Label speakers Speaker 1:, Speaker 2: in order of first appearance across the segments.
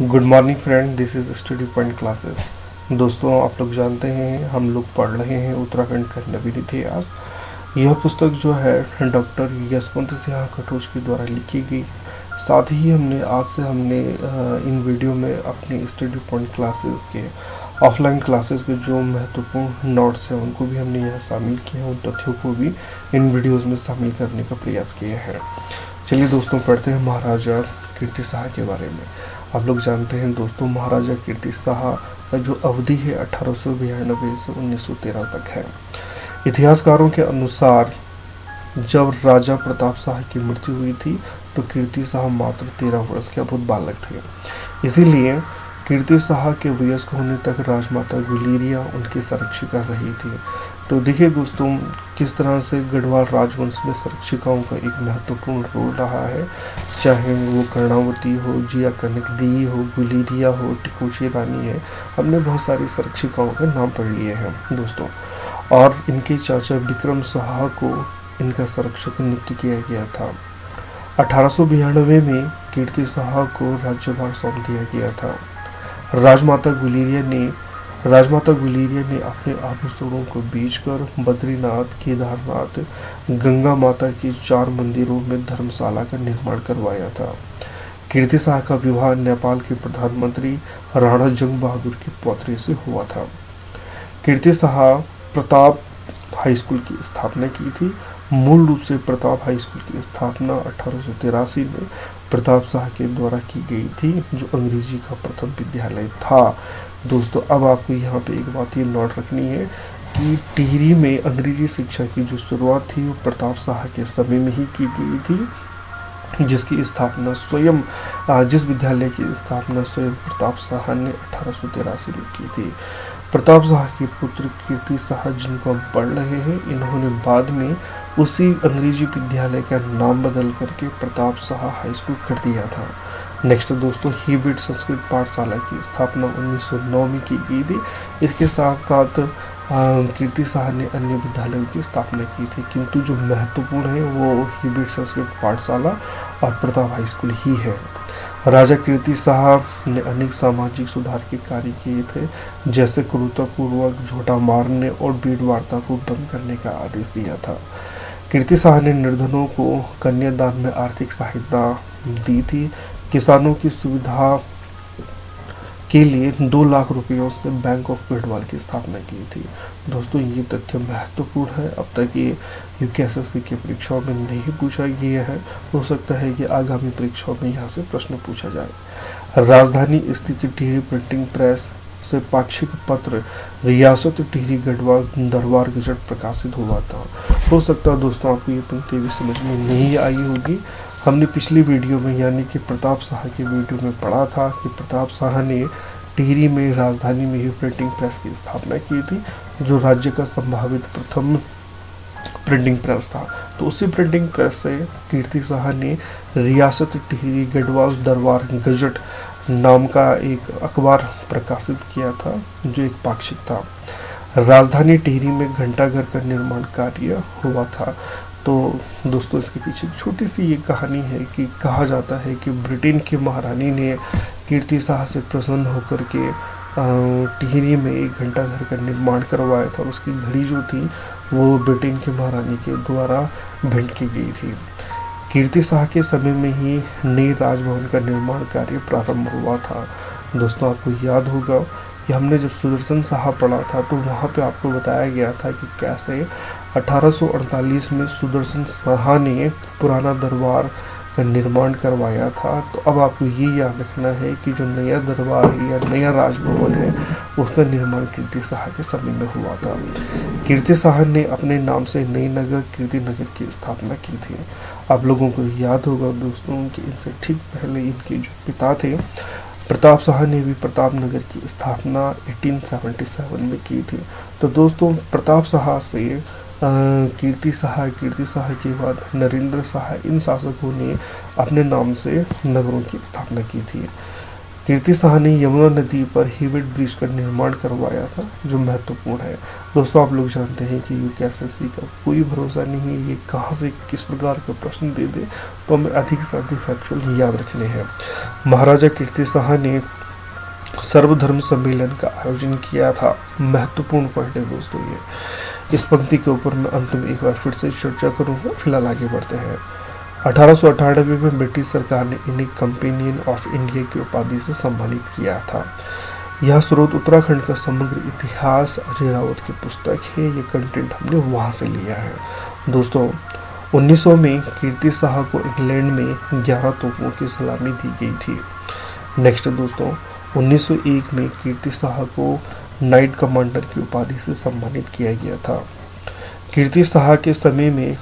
Speaker 1: Good morning friend this is study point classes दोस्तों, आप लोग जानते हैं, हम लोग पढ़ रहे हैं उत्तराखंड का नवीन इतिहास। यह पुस्तक जो है, डॉक्टर यशवंत सिंह कटोच के द्वारा लिखी गई। साथ ही हमने, आज से हमने इन वीडियो में अपनी स्टडी पॉइंट क्लासेस के ऑफलाइन क्लासेस के जो महत्वपूर्ण नोट्स हैं, उनको भी हमने यहाँ शामिल किए हैं। उन तथ्यों को भी इन वीडियोस में शामिल करने का प्रयास किया है। चलिए दोस्तों, पढ़ते हैं महाराजा कीर्ति शाह के बारे में। आप लोग जानते हैं दोस्तों, महाराजा कीर्ति शाह का जो अवधि है अठारह से उन्नीस तक है। इतिहासकारों के अनुसार, जब राजा प्रताप शाह की मृत्यु हुई थी तो कीर्ति शाह मात्र तेरह वर्ष के अभुत बालक थे। इसीलिए कीर्ति शाह के वयस्क होने तक राजमाता गुलेरिया उनकी संरक्षिका रही थी। तो देखिए दोस्तों, किस तरह से गढ़वाल राजवंश में संरक्षिकाओं का एक महत्वपूर्ण रोल रहा है। चाहे वो कर्णावती हो, जिया कनकदी हो, गुलेरिया हो टिकोशी रानी है, हमने बहुत सारी संरक्षिकाओं के नाम पढ़ लिए हैं दोस्तों। और इनके चाचा विक्रम शाह को इनका संरक्षक नियुक्त किया गया था। अठारह में कीर्ति शाह को राज्यभार सौंप दिया गया था। राजमाता गुलेरिया ने राजमाता गुलेरिया ने अपने आभूषणों को बेचकर बद्रीनाथ केदारनाथ, गंगा माता के चार मंदिरों में धर्मशाला का निर्माण करवाया था। कीर्ति शाह का विवाह नेपाल के प्रधानमंत्री राणा जंग बहादुर के पौत्रे से हुआ था। कीर्ति शाह प्रताप हाई स्कूल की स्थापना की थी। मूल रूप से प्रताप हाई स्कूल की स्थापना अठारह सौ तिरासी में प्रताप शाह के द्वारा की गई थी, जो अंग्रेज़ी का प्रथम विद्यालय था। दोस्तों, अब आपको यहाँ पे एक बात ये नोट रखनी है कि टिहरी में अंग्रेज़ी शिक्षा की जो शुरुआत थी, वो प्रताप शाह के समय में ही की गई थी, जिसकी स्थापना स्वयं जिस विद्यालय की स्थापना स्वयं प्रताप शाह ने अठारह सौ तिरासी में की थी। प्रताप शाह के पुत्र कीर्ति शाह जिनको हम पढ़ रहे हैं, इन्होंने बाद में उसी अंग्रेज़ी विद्यालय का नाम बदल करके प्रताप शाह हाई स्कूल कर दिया था। नेक्स्ट दोस्तों हिबिट संस्कृत पाठशाला की स्थापना 1909 में की गई थी। इसके साथ साथ कीर्ति शाह ने अन्य विद्यालयों की स्थापना की थी। किंतु जो महत्वपूर्ण है, वो हिबिट संस्कृत पाठशाला और प्रताप हाई स्कूल ही है। राजा कीर्ति शाह ने अनेक सामाजिक सुधार के कार्य किए थे, जैसे क्रूरतापूर्वक झोटा मारने और भीड़ वार्ता को बंद करने का आदेश दिया था। कीर्ति शाह ने निर्धनों को कन्यादान में आर्थिक सहायता दी थी। किसानों की सुविधा के लिए दो लाख रुपयों से बैंक ऑफ़ गढ़वाल की स्थापना की थी। दोस्तों, ये तथ्य महत्वपूर्ण है। अब तक ये यू के एस की परीक्षाओं में नहीं पूछा गया है। हो सकता है कि आगामी परीक्षाओं में यहाँ से प्रश्न पूछा जाए। राजधानी स्थित टिहरी प्रिंटिंग प्रेस से पाक्षिक पत्र रियासत टिहरी गढ़वाल दरबार गजट प्रकाशित हुआ था। हो सकता है दोस्तों, आपको ये पंक्ति भी समझ में नहीं आई होगी। हमने पिछली वीडियो में यानी कि प्रताप शाह की वीडियो में पढ़ा था कि प्रताप शाह ने टिहरी में राजधानी में ही प्रिंटिंग प्रेस की स्थापना की थी, जो राज्य का संभावित प्रथम प्रिंटिंग प्रेस था। तो उसी प्रिंटिंग प्रेस से कीर्ति शाह ने रियासत टिहरी गढ़वाल दरबार गजट नाम का एक अखबार प्रकाशित किया था, जो एक पाक्षिक था। राजधानी टिहरी में घंटाघर का निर्माण कार्य हुआ था। तो दोस्तों, इसके पीछे छोटी सी ये कहानी है कि कहा जाता है कि ब्रिटेन की महारानी ने कीर्ति शाह से प्रसन्न होकर के टिहरी में एक घंटा घर का निर्माण करवाया था। उसकी घड़ी जो थी, वो ब्रिटेन की महारानी के द्वारा भेंट की गई थी। कीर्ति शाह के समय में ही नए राजभवन का निर्माण कार्य प्रारंभ हुआ था। दोस्तों, आपको याद होगा कि हमने जब सुदर्शन साहब पढ़ा था तो वहाँ पे आपको बताया गया था कि कैसे 1848 में सुदर्शन शाह ने पुराना दरबार का निर्माण करवाया था। तो अब आपको ये याद रखना है कि जो नया दरबार या नया राजभवन है, उसका निर्माण कीर्ति शाह के समय में हुआ था। कीर्ति शाह ने अपने नाम से नई नगर, कीर्ति नगर की स्थापना की थी। आप लोगों को याद होगा दोस्तों कि इनसे ठीक पहले इनके जो पिता थे प्रताप शाह ने भी प्रताप नगर की स्थापना 1877 में की थी। तो दोस्तों, प्रताप शाह से कीर्ति शाह कीर्ति शाह के बाद नरेंद्र शाह इन शासकों ने अपने नाम से नगरों की स्थापना की थी। कीर्ति शाह ने यमुना नदी पर हीवेट ब्रिज का निर्माण करवाया था, जो महत्वपूर्ण है। दोस्तों, आप लोग जानते हैं कि यूकेएससी का कोई भरोसा नहीं है, ये कहाँ से किस प्रकार का प्रश्न दे दे तो हमें अधिक से अधिक फैक्चुअल याद रखने हैं। महाराजा कीर्ति शाह ने सर्वधर्म सम्मेलन का आयोजन किया था। महत्वपूर्ण पॉइंट है दोस्तों ये। इस पंक्ति के ऊपर मैं अंत में एक बार फिर से चर्चा करूँगा, फ़िलहाल आगे बढ़ते हैं। अठारह में ब्रिटिश सरकार ने इन्हें कंपेनियन ऑफ़ इंडिया की उपाधि से सम्मानित किया था। यह स्रोत उत्तराखंड का समग्र इतिहास अजय रावत की पुस्तक है। ये कंटेंट हमने वहाँ से लिया है। दोस्तों 1900 में कीर्ति शाह को इंग्लैंड में 11 तोपों की सलामी दी गई थी। नेक्स्ट दोस्तों 1901 में कीर्ति शाह को नाइट कमांडर की उपाधि से सम्मानित किया गया था। कीर्ति शाह के समय में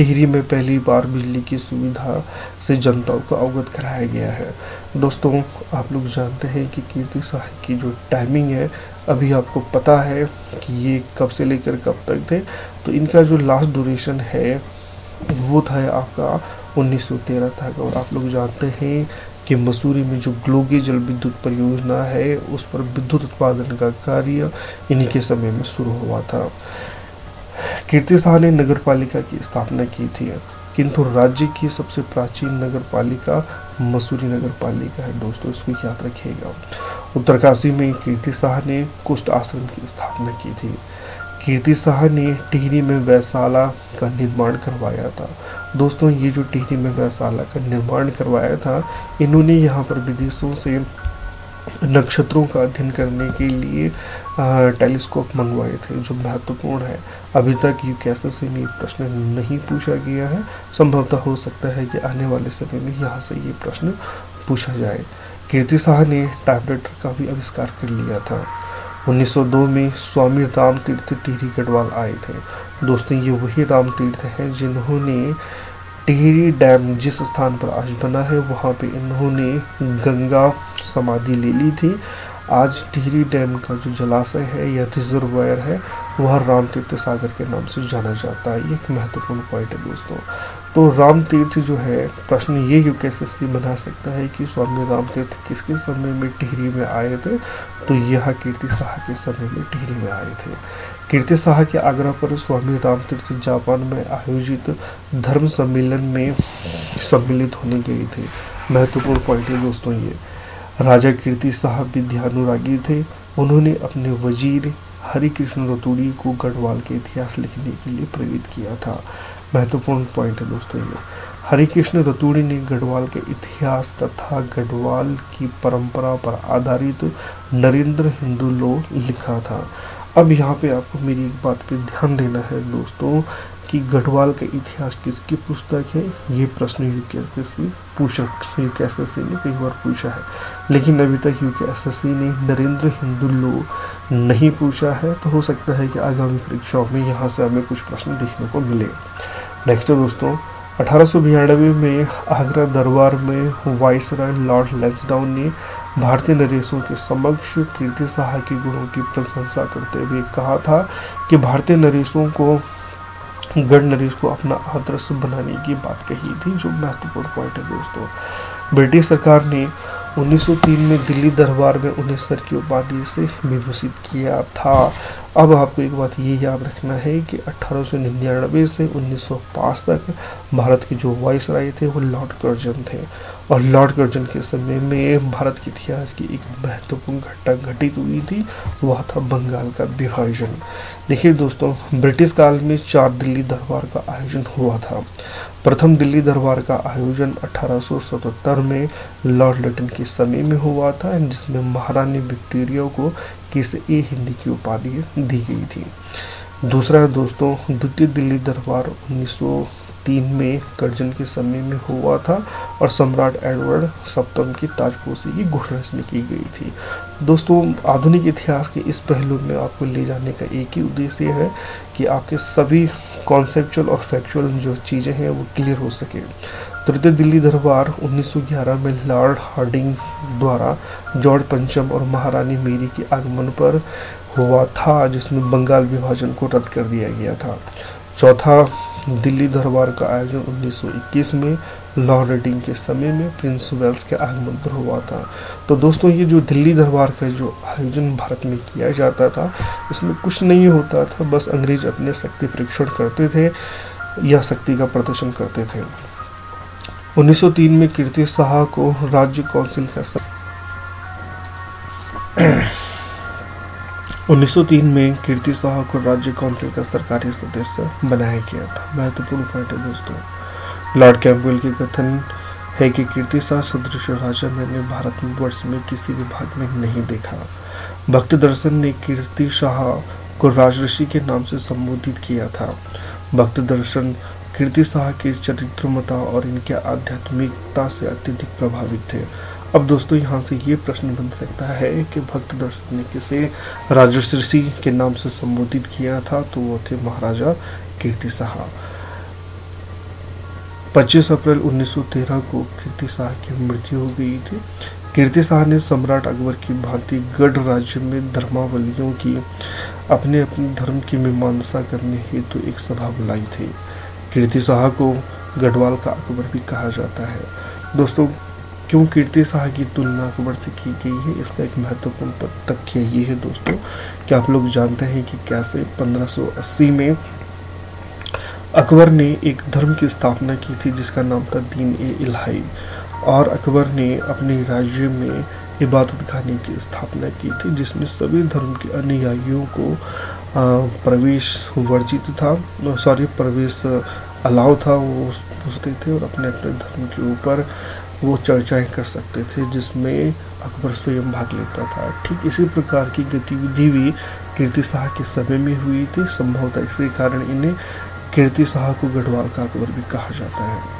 Speaker 1: टिहरी में पहली बार बिजली की सुविधा से जनता को अवगत कराया गया है। दोस्तों, आप लोग जानते हैं कि कीर्ति शाह की जो टाइमिंग है, अभी आपको पता है कि ये कब से लेकर कब तक थे। तो इनका जो लास्ट ड्यूरेशन है, वो था आपका 1913 तक। और आप लोग जानते हैं कि मसूरी में जो ग्लोगी जल विद्युत परियोजना है, उस पर विद्युत उत्पादन का कार्य इन्हीं के समय में शुरू हुआ था। कीर्ति शाह ने नगर पालिका की स्थापना की थी। किंतु राज्य की सबसे प्राचीन नगर पालिका मसूरी नगर पालिका है। दोस्तों, इसको याद रखिएगा। उत्तरकाशी में कीर्ति शाह ने कुष्ठ आश्रम की स्थापना की थी। कीर्ति शाह ने टिहरी में वैशाला का निर्माण करवाया था। दोस्तों, ये जो टिहरी में वैशाला का निर्माण करवाया था, इन्होंने यहाँ पर विदेशों से नक्षत्रों का अध्ययन करने के लिए टेलीस्कोप मंगवाए थे, जो महत्वपूर्ण है। अभी तक यू कैसे से ये प्रश्न नहीं पूछा गया है। संभवतः हो सकता है कि आने वाले समय में यहाँ से ये प्रश्न पूछा जाए। कीर्ति शाह ने टाइपराइटर का भी आविष्कार कर लिया था। 1902 में स्वामी राम तीर्थ टिहरी गढ़वाल आए थे। दोस्तों, ये वही राम तीर्थ हैं जिन्होंने टिहरी डैम जिस स्थान पर आज बना है, वहाँ पे इन्होंने गंगा समाधि ले ली थी। आज टिहरी डैम का जो जलाशय है या रिजर्वायर है, वह राम तीर्थ सागर के नाम से जाना जाता है। ये एक महत्वपूर्ण पॉइंट है दोस्तों। तो राम तीर्थ जो है, प्रश्न ये यू कैसे बना सकता है कि स्वामी राम तीर्थ किसके समय में टिहरी में आए थे? तो यह कीर्ति शाह के समय में टिहरी में आए थे। कीर्ति शाह के आग्रह पर स्वामी राम तीर्थ जापान में आयोजित धर्म सम्मेलन में सम्मिलित होने गए थे। महत्वपूर्ण पॉइंट है दोस्तों ये। राजा कीर्ति शाह विद्यानुरागी थे। उन्होंने अपने वज़ीर हरि कृष्ण रतूड़ी को गढ़वाल के इतिहास लिखने के लिए प्रेरित किया था। महत्वपूर्ण पॉइंट है दोस्तों ये। हरि कृष्ण रतूड़ी ने गढ़वाल के इतिहास तथा गढ़वाल की परंपरा पर आधारित नरेंद्र हिंदू लो लिखा था। अब यहाँ पे आपको मेरी एक बात पे ध्यान देना है दोस्तों। कि गढ़वाल का इतिहास किसकी पुस्तक है? ये प्रश्न यू के एस एस सी पूछा यू के एस एस सी ने कई बार पूछा है। लेकिन अभी तक यू के एस एस सी ने नरेंद्र हिंदू लो नहीं पूछा है तो हो सकता है कि आगामी परीक्षाओं में यहाँ से हमें कुछ प्रश्न देखने को मिले। नेक्स्ट दोस्तों, अठारह में आगरा दरबार में वाइस राय लॉर्ड लेंसडाउन ने भारतीय नरेशों के समक्ष कीर्ति शाह के गुणों की प्रशंसा करते हुए कहा था कि भारतीय नरेशों को गढ़ नरेश को अपना आदर्श बनाने की बात कही थी, जो महत्वपूर्ण पॉइंट है दोस्तों। ब्रिटिश सरकार ने 1903 में दिल्ली दरबार में उन्हें सर की उपाधि से विभूषित किया था। अब आपको एक बात ये याद रखना है कि अठारह से 1905 तक भारत के जो वाइस राय थे, वो लॉर्ड कर्जन थे। और लॉर्ड कर्जन के समय में भारत के इतिहास की एक महत्वपूर्ण घटना घटित हुई थी, वह था बंगाल का विभाजन। देखिए दोस्तों, ब्रिटिश काल में चार दिल्ली दरबार का आयोजन हुआ था। प्रथम दिल्ली दरबार का आयोजन 1877 में लॉर्ड लटन के समय में हुआ था, जिसमें महारानी विक्टोरिया को किस ए हिंदी की उपाधि दी गई थी। दूसरा दोस्तों, द्वितीय दिल्ली दरबार 1903 में कर्जन के समय में हुआ था और सम्राट एडवर्ड सप्तम की ताजपोशी की घोषणा इसमें की गई थी। दोस्तों, आधुनिक इतिहास के इस पहलू में आपको ले जाने का एक ही उद्देश्य है कि आपके सभी कॉन्सेप्चुअल और फैक्चुअल जो चीज़ें हैं वो क्लियर हो सके। तृतीय दिल्ली दरबार 1911 में लॉर्ड हार्डिंग द्वारा जॉर्ज पंचम और महारानी मेरी के आगमन पर हुआ था, जिसमें बंगाल विभाजन को रद्द कर दिया गया था। चौथा दिल्ली दरबार का आयोजन 1921 में लॉर्ड रीडिंग के समय में प्रिंस वेल्स के आगमन पर हुआ था। तो दोस्तों, ये जो दिल्ली दरबार का जो आयोजन भारत में किया जाता था, इसमें कुछ नहीं होता था, बस अंग्रेज़ अपने शक्ति परीक्षण करते थे या शक्ति का प्रदर्शन करते थे। 1903 में कीर्ति शाह को राज्य काउंसिल का 1903 में कीर्ति शाह को राज्य काउंसिल का सरकारी सदस्य बनाया गया था। महत्वपूर्ण पॉइंट है दोस्तों, लॉर्ड कैम्पवेल के कथन है कि कीर्ति शाह सदृश राजा मैंने भारत में वर्ष में किसी भी भाग में नहीं देखा। भक्त दर्शन ने कीर्ति शाह को राजऋषि के नाम से संबोधित किया था। भक्त दर्शन कीर्ति शाह की चरित्रमता और इनके आध्यात्मिकता से अत्यधिक प्रभावित थे। अब दोस्तों, यहाँ से ये प्रश्न बन सकता है कि भक्त दर्शन ने किसे राजश्री के नाम से संबोधित किया था? तो वो थे महाराजा कीर्ति शाह। 25 अप्रैल 1913 को कीर्ति शाह की मृत्यु हो गई थी। कीर्ति शाह ने सम्राट अकबर की भांति गढ़ राज्य में धर्मावलियों की अपने अपने धर्म की मीमांसा करने हेतु तो एक सभा बुलाई थी। कीर्ति शाह को गढ़वाल का अकबर भी कहा जाता है। दोस्तों, क्यों कीर्ति शाह की तुलना अकबर से की गई है, इसका एक महत्वपूर्ण तथ्य ये है दोस्तों। कि आप लोग जानते हैं कि कैसे 1580 में अकबर ने एक धर्म की स्थापना की थी, जिसका नाम था दीन ए इलाही, और अकबर ने अपने राज्य में इबादत खाने की स्थापना की थी, जिसमें सभी धर्म के अनुयायियों को प्रवेश वर्जित था। सॉरी प्रवेश अलाव था, वो पूछते थे और अपने अपने धर्म के ऊपर वो चर्चाएँ कर सकते थे, जिसमें अकबर स्वयं भाग लेता था। ठीक इसी प्रकार की गतिविधि भी कीर्ति शाह के समय में हुई थी। संभवतः इसी कारण इन्हें कीर्ति शाह को गढ़वाल का अकबर भी कहा जाता है।